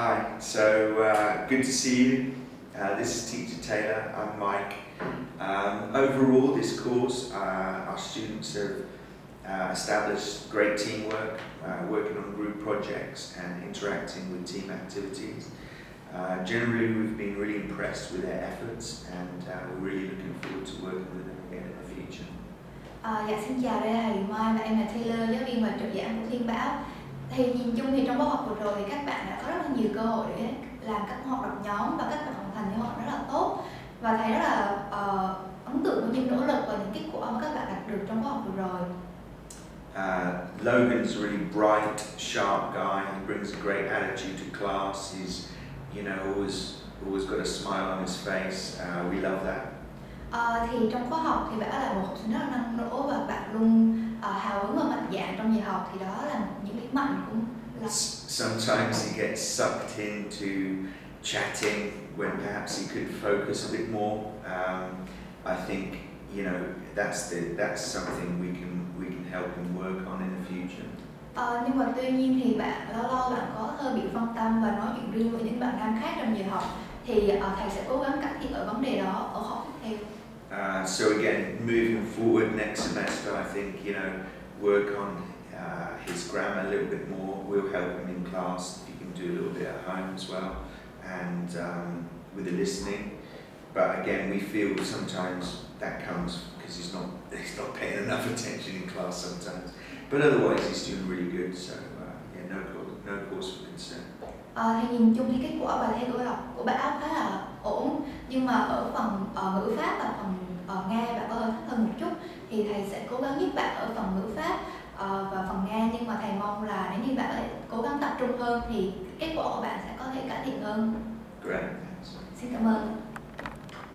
Hi, so uh, good to see you. Uh, this is Teacher Taylor, I'm Mike. Um, overall, this course, uh, our students have uh, established great teamwork, uh, working on group projects and interacting with team activities. Uh, generally, we've been really impressed with their efforts and we're really looking forward to working with them again in the future. À, dạ xin chào đây là Mai và em là Taylor giáo viên và trợ giảng của Thiên Bảo thì nhìn chung thì trong khóa học vừa rồi thì các bạn đã có rất là nhiều cơ hội để làm các hoạt động nhóm và các bạn hoàn thành những hoạt động rất là tốt và thầy rất là uh, ấn tượng với những nỗ lực và những kết quả mà các bạn đạt được trong khóa học vừa rồi Uh, Logan's a really bright, sharp guy. He brings a great attitude to class. He's, you know, always always got a smile on his face. Uh, we love that. Ờ, thì trong khóa học thì bạn là một học sinh rất là năng nổ và bạn luôn ờ, hào hứng và mạnh dạn trong giờ học thì đó là những điểm mạnh cũng là Sometimes he gets sucked into chatting when perhaps he could focus a bit more. Um, I think, you know, that's the that's something we can we can help him work on in the future. Ờ, nhưng mà tuy nhiên thì bạn lâu lâu bạn có hơi bị phân tâm và nói chuyện riêng với những bạn nam khác trong giờ học thì ờ, thầy sẽ cố gắng cải thiện ở vấn đề đó ở học tiếp theo Uh, so again, moving forward next semester, I think you know work on uh, his grammar a little bit more. We'll help him in class. He can do a little bit at home as well, and um, with the listening. But again, we feel sometimes that comes because he's not he's not paying enough attention in class sometimes. But otherwise, he's doing really good. So uh, yeah, no no cause for concern. Ờ, thì nhìn chung thì kết quả bài thi của học của Bảo khá là ổn nhưng mà ở phần ờ, ngữ pháp và phần ờ, nghe bạn có hơi thấp hơn một chút thì thầy sẽ cố gắng giúp bạn ở phần ngữ pháp ờ, và phần nghe nhưng mà thầy mong là nếu như bạn có thể cố gắng tập trung hơn thì kết quả của bạn sẽ có thể cải thiện hơn. Great. Xin cảm ơn